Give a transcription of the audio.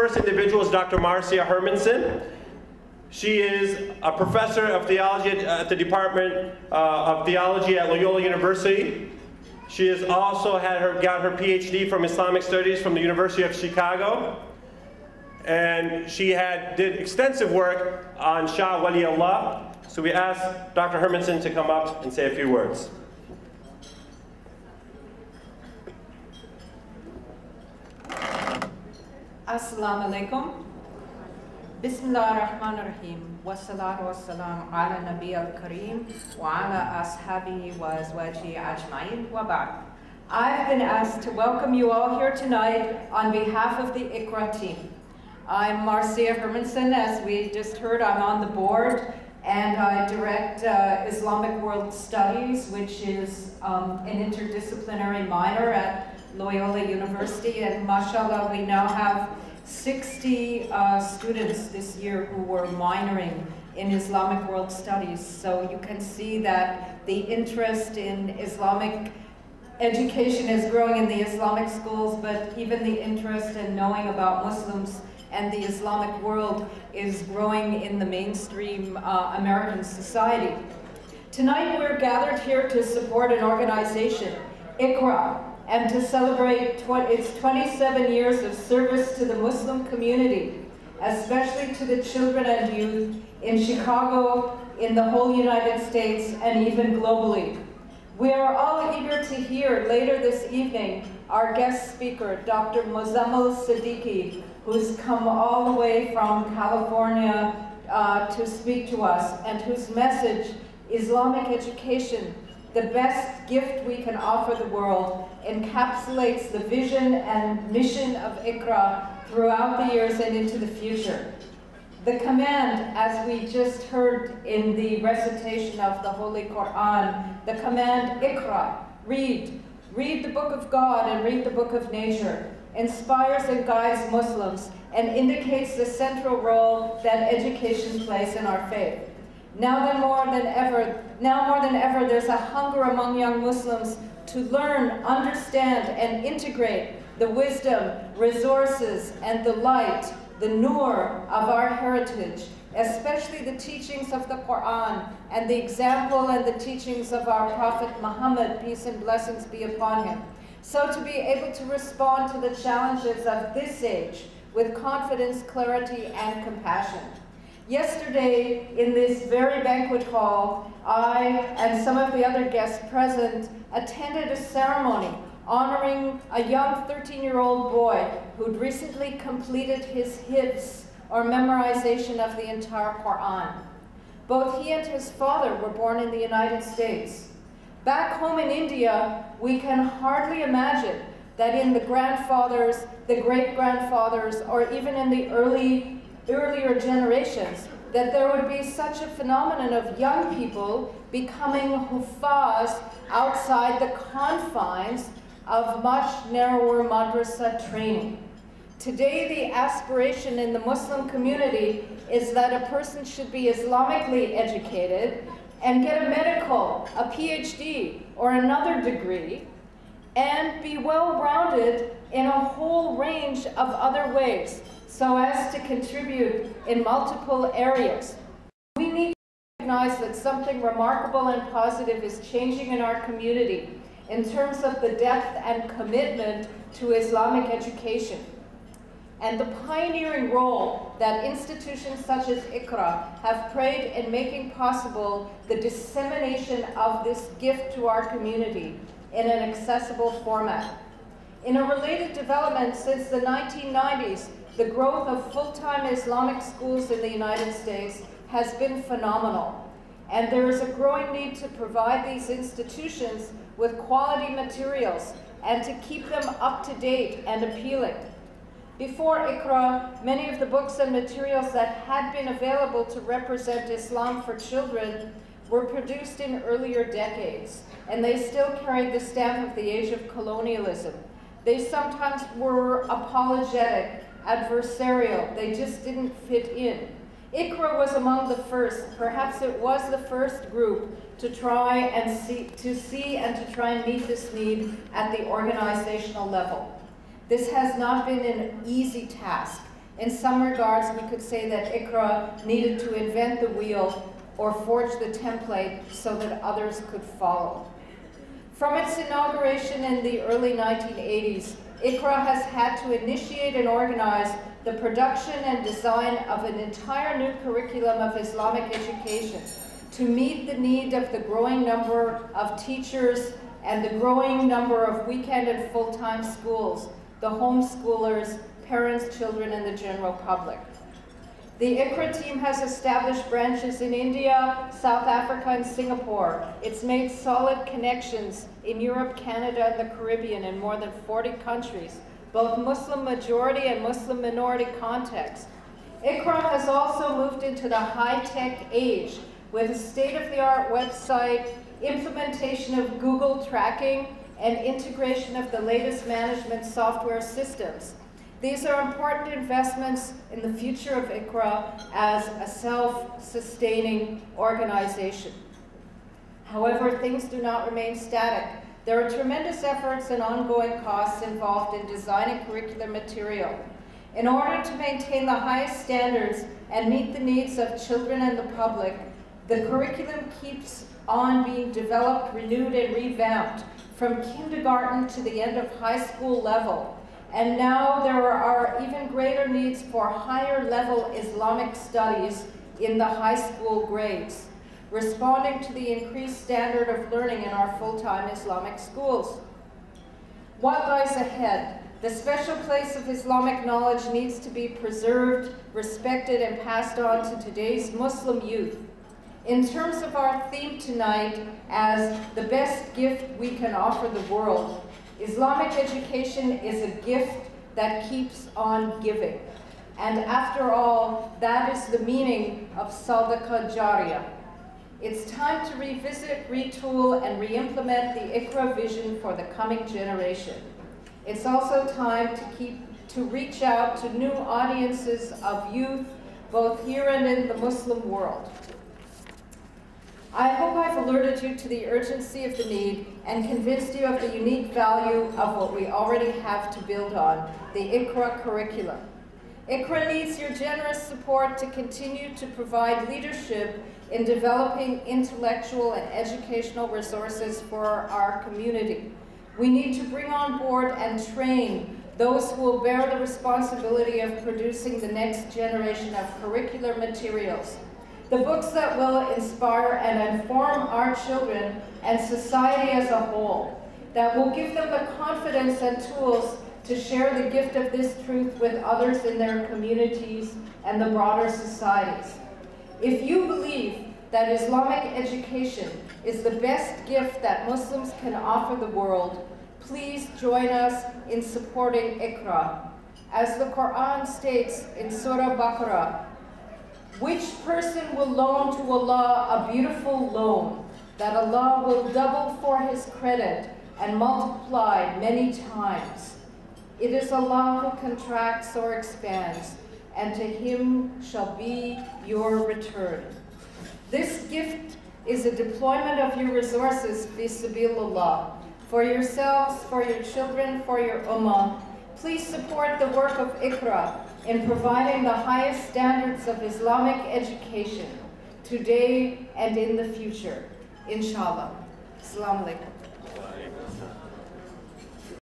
first individual is Dr. Marcia Hermansen. She is a professor of theology at, the Department uh, of Theology at Loyola University. She has also had her, got her PhD from Islamic Studies from the University of Chicago. And she had did extensive work on Shah Wali Allah. So we asked Dr. Hermansen to come up and say a few words. Assalamu alaikum. Bismillah ar-Rahman ar-Rahim. Ala Nabi al-Kareem wa ala ashabi wa azwaji ajma'in wa ba'd. I've been asked to welcome you all here tonight on behalf of the Iqra team. I'm Marcia Hermansen. As we just heard, I'm on the board and I direct uh, Islamic World Studies, which is um, an interdisciplinary minor at Loyola University. And mashallah, we now have 60 uh, students this year who were minoring in Islamic World Studies. So you can see that the interest in Islamic education is growing in the Islamic schools, but even the interest in knowing about Muslims and the Islamic world is growing in the mainstream uh, American society. Tonight we're gathered here to support an organization, Iqra, and to celebrate tw its 27 years of service to the Muslim community, especially to the children and youth in Chicago, in the whole United States, and even globally. We are all eager to hear later this evening our guest speaker, Dr. Muzammil Siddiqi, who's come all the way from California uh, to speak to us, and whose message, Islamic education, the best gift we can offer the world, encapsulates the vision and mission of Iqra throughout the years and into the future. The command, as we just heard in the recitation of the Holy Quran, the command, Iqra, read, read the book of God and read the book of nature, inspires and guides Muslims and indicates the central role that education plays in our faith. Now more than ever, now more than ever, there's a hunger among young Muslims to learn, understand, and integrate the wisdom, resources, and the light, the nur of our heritage, especially the teachings of the Quran and the example and the teachings of our Prophet Muhammad, peace and blessings be upon him. So to be able to respond to the challenges of this age with confidence, clarity, and compassion. Yesterday, in this very banquet hall, I and some of the other guests present attended a ceremony honoring a young 13-year-old boy who'd recently completed his hifz, or memorization of the entire Quran. Both he and his father were born in the United States. Back home in India, we can hardly imagine that in the grandfathers, the great-grandfathers, or even in the early earlier generations that there would be such a phenomenon of young people becoming huffaz outside the confines of much narrower madrasa training. Today, the aspiration in the Muslim community is that a person should be Islamically educated and get a medical, a PhD, or another degree, and be well-rounded in a whole range of other ways, so as to contribute in multiple areas. We need to recognize that something remarkable and positive is changing in our community in terms of the depth and commitment to Islamic education and the pioneering role that institutions such as Iqra have played in making possible the dissemination of this gift to our community in an accessible format. In a related development since the 1990s, the growth of full-time Islamic schools in the United States has been phenomenal. And there is a growing need to provide these institutions with quality materials and to keep them up to date and appealing. Before Iqra, many of the books and materials that had been available to represent Islam for children were produced in earlier decades, and they still carried the stamp of the age of colonialism. They sometimes were apologetic adversarial. They just didn't fit in. Iqra was among the first, perhaps it was the first group to try and see, to see and to try and meet this need at the organizational level. This has not been an easy task, In some regards, we could say that Iqra needed to invent the wheel or forge the template so that others could follow. From its inauguration in the early 1980s, Iqra has had to initiate and organize the production and design of an entire new curriculum of Islamic education to meet the need of the growing number of teachers and the growing number of weekend and full-time schools, the homeschoolers, parents, children, and the general public. The Iqra team has established branches in India, South Africa, and Singapore. It's made solid connections in Europe, Canada, and the Caribbean in more than 40 countries, both Muslim majority and Muslim minority contexts. Iqra has also moved into the high-tech age with a state-of-the-art website, implementation of Google tracking, and integration of the latest management software systems. These are important investments in the future of Iqra as a self-sustaining organization. However, things do not remain static. There are tremendous efforts and ongoing costs involved in designing curricular material. In order to maintain the highest standards and meet the needs of children and the public, the curriculum keeps on being developed, renewed, and revamped from kindergarten to the end of high school level. And now there are even greater needs for higher level Islamic studies in the high school grades, responding to the increased standard of learning in our full-time Islamic schools. What lies ahead? The special place of Islamic knowledge needs to be preserved, respected, and passed on to today's Muslim youth. In terms of our theme tonight as the best gift we can offer the world, Islamic education is a gift that keeps on giving. And after all, that is the meaning of Sadaqah Jariyah. It's time to revisit, retool, and re-implement the Iqra vision for the coming generation. It's also time to keep to reach out to new audiences of youth, both here and in the Muslim world. I hope I've alerted you to the urgency of the need and convinced you of the unique value of what we already have to build on, the Iqra curriculum. Iqra needs your generous support to continue to provide leadership in developing intellectual and educational resources for our community. We need to bring on board and train those who will bear the responsibility of producing the next generation of curricular materials the books that will inspire and inform our children and society as a whole, that will give them the confidence and tools to share the gift of this truth with others in their communities and the broader societies. If you believe that Islamic education is the best gift that Muslims can offer the world, please join us in supporting Iqra. As the Quran states in Surah Baqarah, which person will loan to Allah a beautiful loan that Allah will double for his credit and multiply many times? It is Allah who contracts or expands, and to him shall be your return. This gift is a deployment of your resources vis-a-vis for yourselves, for your children, for your ummah. Please support the work of Iqra in providing the highest standards of Islamic education today and in the future. Inshallah. Assalamu alaikum.